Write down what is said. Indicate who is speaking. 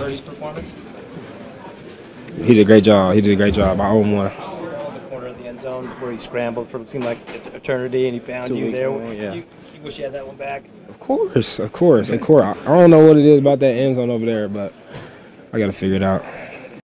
Speaker 1: Purdy's performance?
Speaker 2: He did a great job. He did a great job. I own one.
Speaker 1: The corner of the end zone where he scrambled for it seemed like eternity and he found
Speaker 2: Two
Speaker 1: you there.
Speaker 2: yeah.
Speaker 1: You, you wish you had that one back.
Speaker 2: Of course, of course, of course. I I don't know what it is about that end zone over there, but I got to figure it out.